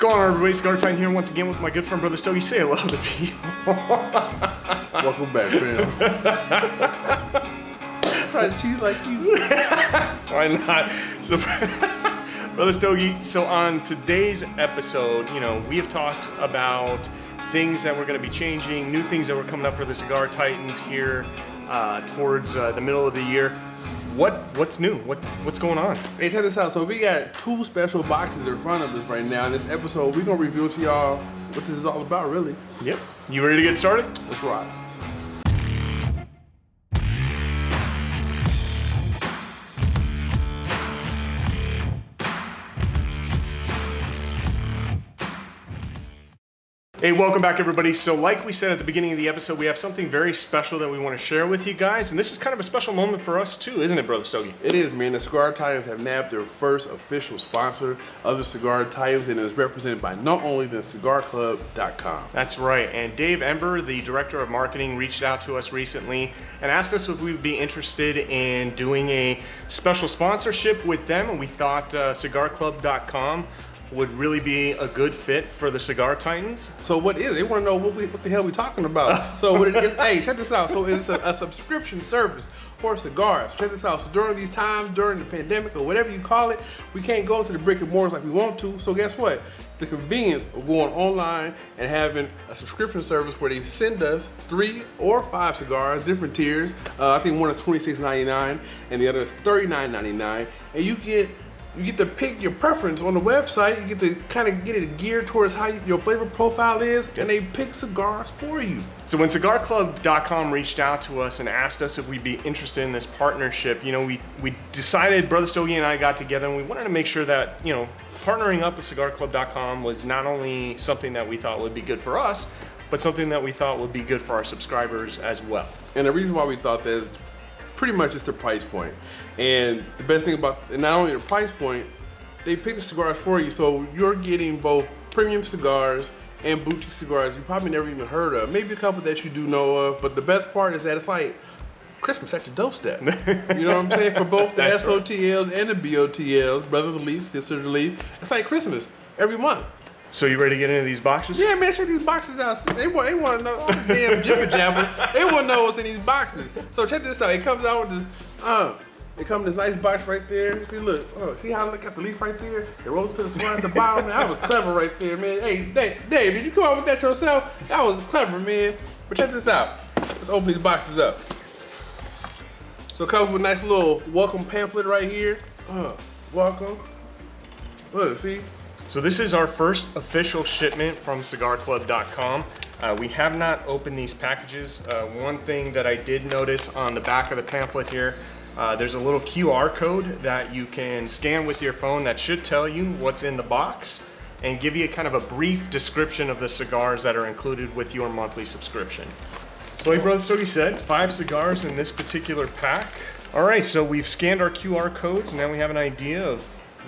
What's going on, everybody? Cigar Titan here once again with my good friend Brother Stogie. Say hello to people. Welcome back, fam. To cheese like you. Why not? So, Brother Stogie, so on today's episode, you know, we have talked about things that we're going to be changing, new things that were coming up for the Cigar Titans here uh, towards uh, the middle of the year. What what's new? What what's going on? Hey, check this out. So we got two special boxes in front of us right now. In this episode, we're gonna reveal to y'all what this is all about, really. Yep. You ready to get started? Let's rock. Hey, welcome back everybody. So like we said at the beginning of the episode, we have something very special that we want to share with you guys. And this is kind of a special moment for us too, isn't it, Brother Stogie? It is, man. The Cigar Titans have nabbed their first official sponsor of the Cigar Titans, and it is represented by not only the CigarClub.com. That's right. And Dave Ember, the director of marketing, reached out to us recently and asked us if we would be interested in doing a special sponsorship with them. And we thought uh, CigarClub.com would really be a good fit for the Cigar Titans. So what is? it? They want to know what, we, what the hell we talking about. so what it is? hey, check this out. So it's a, a subscription service for cigars. Check this out. So during these times, during the pandemic or whatever you call it, we can't go to the brick and mortars like we want to. So guess what? The convenience of going online and having a subscription service where they send us three or five cigars, different tiers. Uh, I think one is $26.99 and the other is $39.99, and you get you get to pick your preference on the website. You get to kind of get it geared towards how you, your flavor profile is, and they pick cigars for you. So when CigarClub.com reached out to us and asked us if we'd be interested in this partnership, you know, we, we decided, Brother Stogie and I got together and we wanted to make sure that, you know, partnering up with CigarClub.com was not only something that we thought would be good for us, but something that we thought would be good for our subscribers as well. And the reason why we thought that is pretty much it's the price point. And the best thing about, and not only the price point, they pick the cigars for you, so you're getting both premium cigars and boutique cigars you probably never even heard of. Maybe a couple that you do know of, but the best part is that it's like Christmas at your doorstep. you know what I'm saying? For both the SOTLs right. and the BOTLs, brother the leaf, sister the leaf, it's like Christmas every month. So you ready to get into these boxes? Yeah, man, check these boxes out. They want, they want to know all this damn jibber jabber. They want to know what's in these boxes. So check this out. It comes out with this, uh, it comes in this nice box right there. See, look, oh, see how I look at the leaf right there? It rolls to the square at the bottom. Man, that was clever right there, man. Hey, Dave, Dave, did you come up with that yourself? That was clever, man. But check this out. Let's open these boxes up. So it comes with a nice little welcome pamphlet right here. Uh, welcome. Look, see? So this is our first official shipment from cigarclub.com. Uh, we have not opened these packages. Uh, one thing that I did notice on the back of the pamphlet here, uh, there's a little QR code that you can scan with your phone that should tell you what's in the box and give you kind of a brief description of the cigars that are included with your monthly subscription. So like Brother Stogie said, five cigars in this particular pack. All right, so we've scanned our QR codes. And now we have an idea of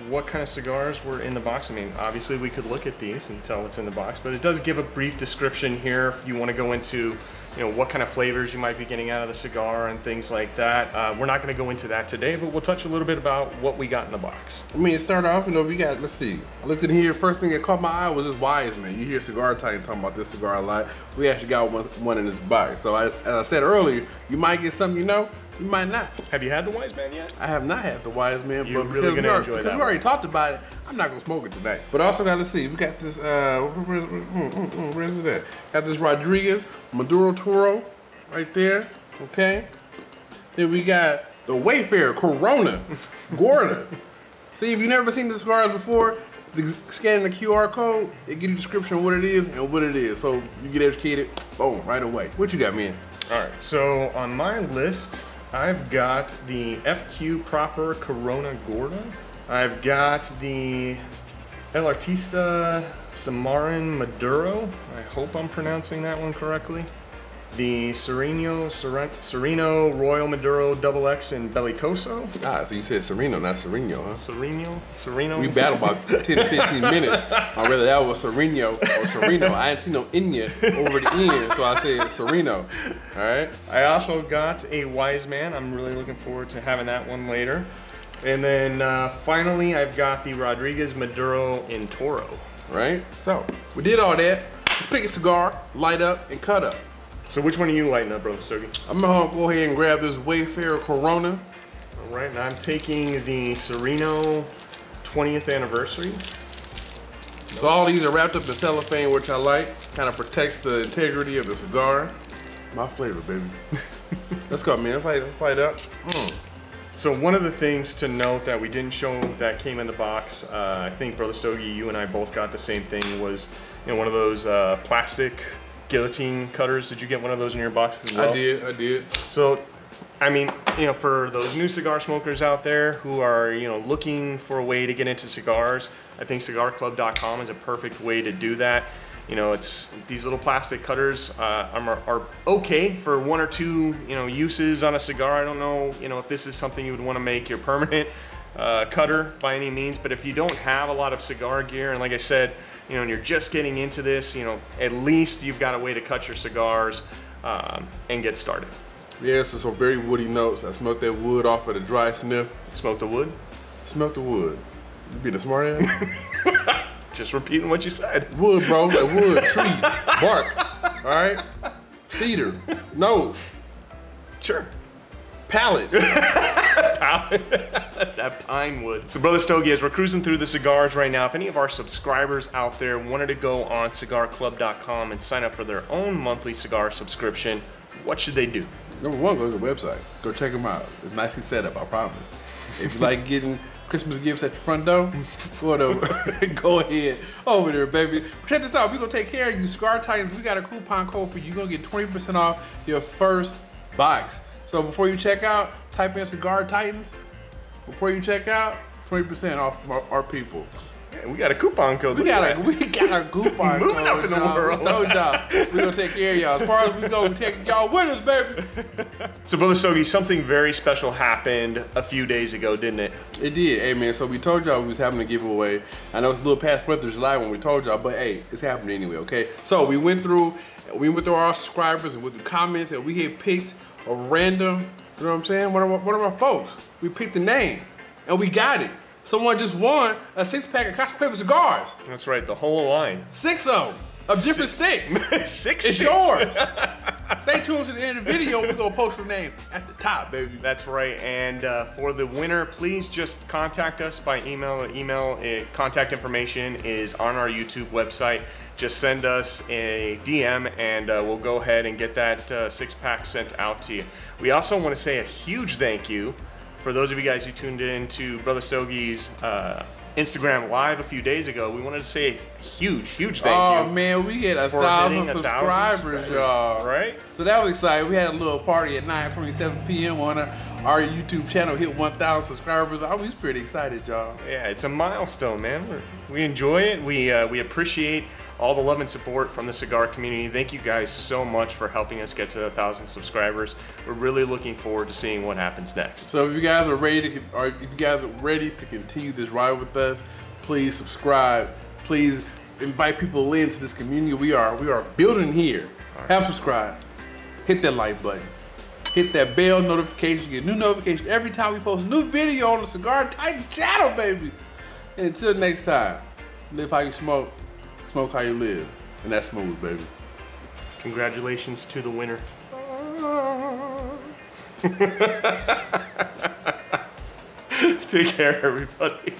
what kind of cigars were in the box. I mean, obviously we could look at these and tell what's in the box, but it does give a brief description here if you want to go into, you know, what kind of flavors you might be getting out of the cigar and things like that. Uh, we're not going to go into that today, but we'll touch a little bit about what we got in the box. I mean, start off, you know, we got, let's see, I looked in here, first thing that caught my eye was this Wise Man. You hear Cigar Titan talking about this cigar a lot. We actually got one, one in this box. So as, as I said earlier, you might get something you know, you might not. Have you had the Wise Man yet? I have not had the Wise Man, You're but really gonna we enjoy that we already talked about it, I'm not gonna smoke it today. But also got to see, we got this. Uh, where, where, where, where, where is it at? Got this Rodriguez Maduro Toro, right there. Okay. Then we got the Wayfarer Corona Gorda. see, if you've never seen the cigars before, the, scanning the QR code, it gives you a description of what it is and what it is. So you get educated, boom, right away. What you got, man? All right, so on my list, I've got the FQ Proper Corona Gorda. I've got the El Artista Samarin Maduro. I hope I'm pronouncing that one correctly. The Sereno, Sereno Royal Maduro Double X in Belicoso. Ah, so you said Sereno, not Sereno, huh? Sereno? Sereno? We battled about 10 to 15 minutes on rather that was Sereno or Sereno. I didn't see no Inya over the end, so I said Sereno. All right. I also got a Wise Man. I'm really looking forward to having that one later. And then uh, finally, I've got the Rodriguez Maduro in Toro. right? So we did all that. Let's pick a cigar, light up, and cut up. So which one are you lighting up, Brother Stogie? I'm gonna go ahead and grab this Wayfarer Corona. All right, and I'm taking the Sereno 20th anniversary. So all these are wrapped up in cellophane, which I like. Kind of protects the integrity of the cigar. My flavor, baby. let's go, man. Let's light, let's light up. Mm. So one of the things to note that we didn't show that came in the box, uh, I think Brother Stogie, you and I both got the same thing, was you know one of those uh, plastic guillotine cutters. Did you get one of those in your box as well? I did, I did. So, I mean, you know, for those new cigar smokers out there who are, you know, looking for a way to get into cigars, I think cigarclub.com is a perfect way to do that. You know, it's these little plastic cutters uh, are, are okay for one or two, you know, uses on a cigar. I don't know, you know, if this is something you would want to make your permanent uh, cutter by any means, but if you don't have a lot of cigar gear, and like I said, you know, and you're just getting into this, you know, at least you've got a way to cut your cigars um, and get started. Yeah, so some very woody notes. I smoked that wood off of the dry sniff. Smoke the wood? Smoked the wood. You being a smart ass? Just repeating what you said. Wood, bro. Like wood, tree, bark. All right? Cedar, nose. Sure. Pallet. that pine wood. So Brother Stogie, as we're cruising through the cigars right now, if any of our subscribers out there wanted to go on cigarclub.com and sign up for their own monthly cigar subscription, what should they do? Number one, go to the website. Go check them out. It's nicely set up, I promise. If you like getting Christmas gifts at your front door, go, to, go ahead over there, baby. Check this out. We're going to take care of you. Cigar Titans, we got a coupon code for you. You're going to get 20% off your first box. So before you check out, type in Cigar Titans. Before you check out, 20% off our, our people. Yeah, we got a coupon code. We got a we got a coupon Moving code. up in the y'all. world. No doubt. We're gonna take care of y'all. As far as we go, we take y'all with us, baby. So Brother Stogie, something very special happened a few days ago, didn't it? It did, hey man. So we told y'all we was having a giveaway. I know it's a little past Fourth of July when we told y'all, but hey, it's happening anyway. Okay. So we went through, we went through our subscribers and with the comments, and we had picked a random. You know what I'm saying? One of our, one of our folks. We picked the name, and we got it. Someone just won a six pack of Casa Paper cigars. That's right, the whole line. Six of them of different sticks. Six. It's sticks. yours. Stay tuned to the end of the video. We're gonna post your name at the top, baby. That's right. And uh, for the winner, please just contact us by email. Or email uh, contact information is on our YouTube website. Just send us a DM and uh, we'll go ahead and get that uh, six pack sent out to you. We also want to say a huge thank you for those of you guys who tuned in to Brother Stogie's uh, Instagram live a few days ago. We wanted to say a huge, huge thank oh you. Oh man, we hit a thousand subscribers, y'all. Right? So that was exciting. We had a little party at 9:27 p.m. on our, our YouTube channel. Hit 1,000 subscribers. I was pretty excited, y'all. Yeah, it's a milestone, man. We're, we enjoy it. We uh, we appreciate all the love and support from the cigar community. Thank you guys so much for helping us get to a thousand subscribers. We're really looking forward to seeing what happens next. So if you guys are ready to, or if you guys are ready to continue this ride with us, please subscribe. Please invite people into this community. We are we are building here. Have subscribe. Hit that like button. Hit that bell notification. Get new notification every time we post a new video on the Cigar Titan channel, baby. And until next time, live how you smoke, smoke how you live, and that's smooth, baby. Congratulations to the winner. Take care, everybody.